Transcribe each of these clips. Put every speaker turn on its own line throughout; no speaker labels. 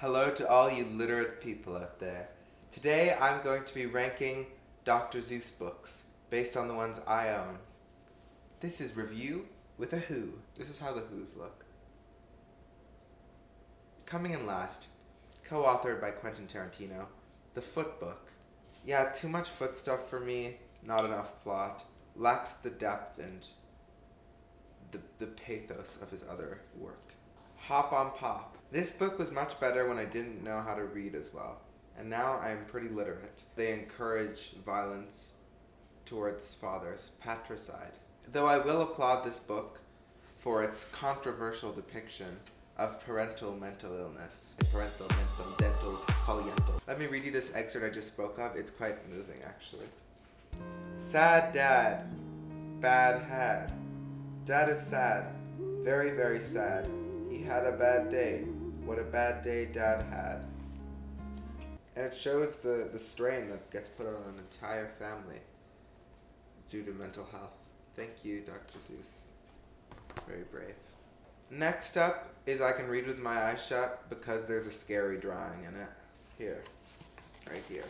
Hello to all you literate people out there. Today I'm going to be ranking Dr. Seuss books based on the ones I own. This is Review with a Who. This is how the Who's look. Coming in last, co authored by Quentin Tarantino, The Foot Book. Yeah, too much foot stuff for me, not enough plot, lacks the depth and the, the pathos of his other work. Hop on Pop. This book was much better when I didn't know how to read as well, and now I am pretty literate. They encourage violence towards fathers, patricide. Though I will applaud this book for its controversial depiction of parental mental illness. Parental mental dental coliental. Let me read you this excerpt I just spoke of. It's quite moving actually. Sad dad, bad had. Dad is sad, very, very sad. He had a bad day. What a bad day dad had. And it shows the, the strain that gets put on an entire family due to mental health. Thank you, Dr. Seuss. Very brave. Next up is I can read with my eyes shut because there's a scary drawing in it. Here. Right here.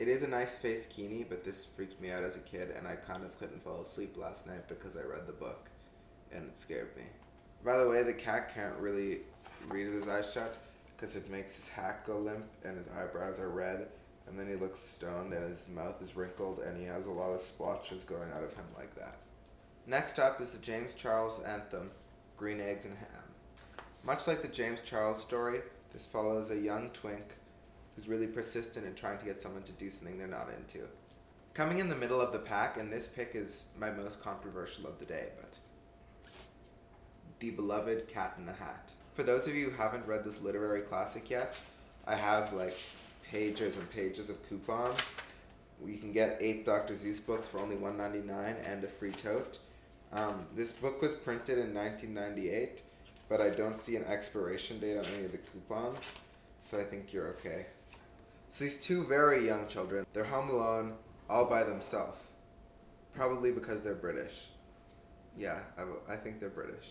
It is a nice face kini, but this freaked me out as a kid and I kind of couldn't fall asleep last night because I read the book and it scared me. By the way, the cat can't really read with his eyes shut because it makes his hat go limp and his eyebrows are red and then he looks stoned and his mouth is wrinkled and he has a lot of splotches going out of him like that. Next up is the James Charles anthem, Green Eggs and Ham. Much like the James Charles story, this follows a young twink who's really persistent in trying to get someone to do something they're not into. Coming in the middle of the pack, and this pick is my most controversial of the day, but The Beloved Cat in the Hat. For those of you who haven't read this literary classic yet, I have like pages and pages of coupons. You can get eight Dr. Seuss books for only $1.99 and a free tote. Um, this book was printed in 1998, but I don't see an expiration date on any of the coupons, so I think you're okay. So these two very young children, they're home alone, all by themselves. Probably because they're British. Yeah, I, I think they're British.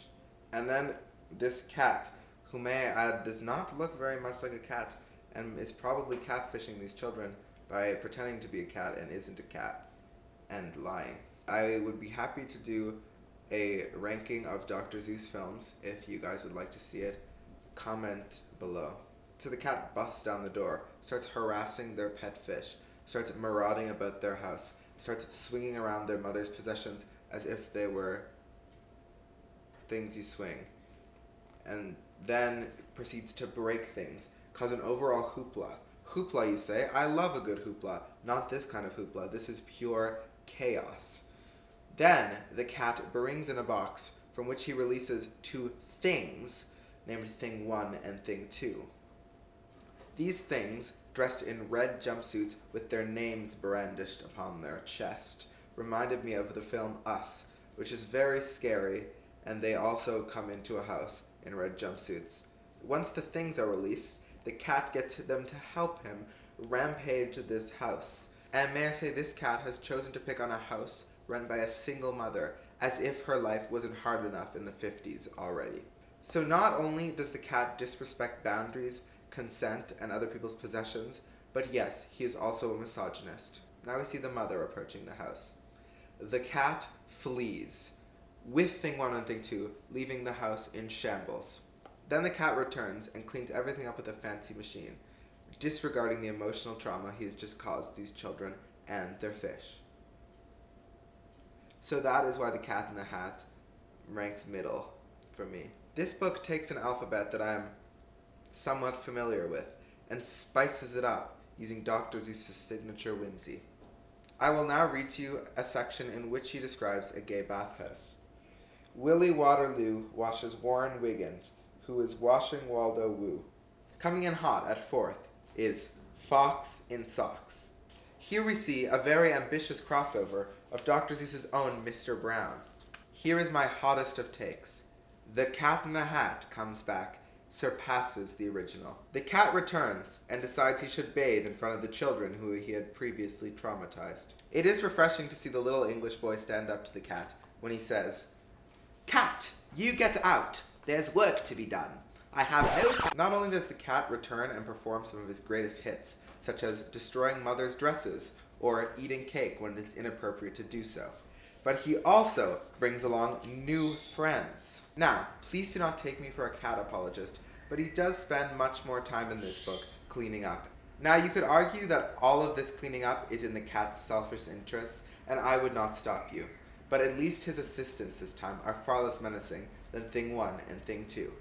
And then this cat, who may add does not look very much like a cat, and is probably catfishing these children by pretending to be a cat and isn't a cat, and lying. I would be happy to do a ranking of Dr. Seuss films if you guys would like to see it. Comment below. So the cat busts down the door, starts harassing their pet fish, starts marauding about their house, starts swinging around their mother's possessions as if they were things you swing, and then proceeds to break things, cause an overall hoopla. Hoopla, you say? I love a good hoopla. Not this kind of hoopla. This is pure chaos. Then the cat brings in a box from which he releases two things, named Thing 1 and Thing 2. These things, dressed in red jumpsuits with their names brandished upon their chest, reminded me of the film Us, which is very scary, and they also come into a house in red jumpsuits. Once the things are released, the cat gets them to help him rampage this house. And may I say, this cat has chosen to pick on a house run by a single mother, as if her life wasn't hard enough in the 50s already. So not only does the cat disrespect boundaries, consent, and other people's possessions, but yes, he is also a misogynist. Now we see the mother approaching the house. The cat flees, with Thing 1 and Thing 2, leaving the house in shambles. Then the cat returns and cleans everything up with a fancy machine, disregarding the emotional trauma he has just caused these children and their fish. So that is why The Cat in the Hat ranks middle for me. This book takes an alphabet that I'm somewhat familiar with and spices it up using Dr. Seuss's signature whimsy. I will now read to you a section in which he describes a gay bathhouse. Willie Waterloo washes Warren Wiggins, who is washing Waldo Woo. Coming in hot at fourth is Fox in Socks. Here we see a very ambitious crossover of Dr. Seuss's own Mr. Brown. Here is my hottest of takes. The Cat in the Hat comes back, surpasses the original. The cat returns and decides he should bathe in front of the children who he had previously traumatized. It is refreshing to see the little English boy stand up to the cat when he says, Cat, you get out. There's work to be done. I have no. Not only does the cat return and perform some of his greatest hits, such as destroying mother's dresses or eating cake when it's inappropriate to do so, but he also brings along new friends. Now, please do not take me for a cat apologist, but he does spend much more time in this book cleaning up. Now, you could argue that all of this cleaning up is in the cat's selfish interests, and I would not stop you. But at least his assistants this time are far less menacing than Thing 1 and Thing 2.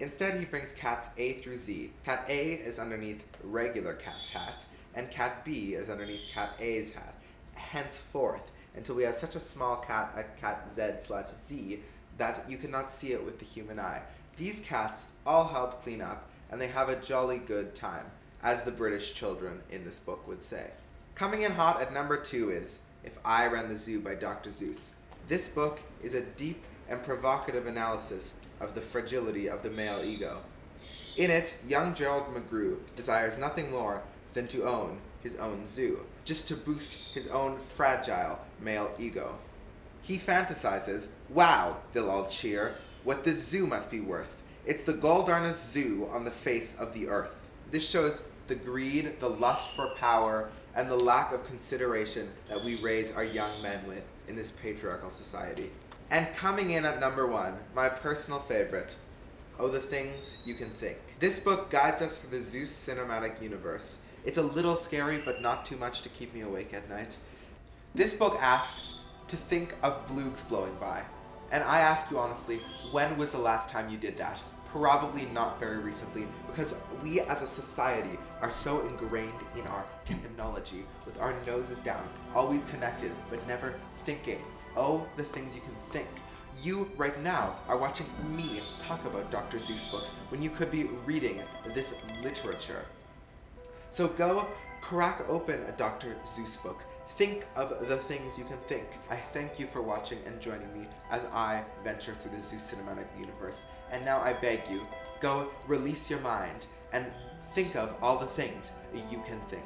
Instead, he brings cats A through Z. Cat A is underneath regular cat's hat, and cat B is underneath cat A's hat. Henceforth, until we have such a small cat at cat Z slash Z that you cannot see it with the human eye. These cats all help clean up, and they have a jolly good time, as the British children in this book would say. Coming in hot at number two is If I Ran the Zoo by Dr. Seuss. This book is a deep and provocative analysis of the fragility of the male ego. In it, young Gerald McGrew desires nothing more than to own his own zoo, just to boost his own fragile male ego. He fantasizes, wow, they'll all cheer, what this zoo must be worth. It's the goldarnest zoo on the face of the earth. This shows the greed, the lust for power, and the lack of consideration that we raise our young men with in this patriarchal society. And coming in at number one, my personal favorite, Oh, the Things You Can Think. This book guides us through the Seuss cinematic universe. It's a little scary, but not too much to keep me awake at night. This book asks to think of bloogs blowing by. And I ask you honestly, when was the last time you did that? Probably not very recently, because we as a society are so ingrained in our technology, with our noses down, always connected, but never thinking. Oh, the things you can think. You, right now, are watching me talk about Dr. Seuss books when you could be reading this literature. So go crack open a Dr. Seuss book. Think of the things you can think. I thank you for watching and joining me as I venture through the Seuss cinematic universe. And now I beg you, go release your mind and think of all the things you can think.